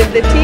with the team.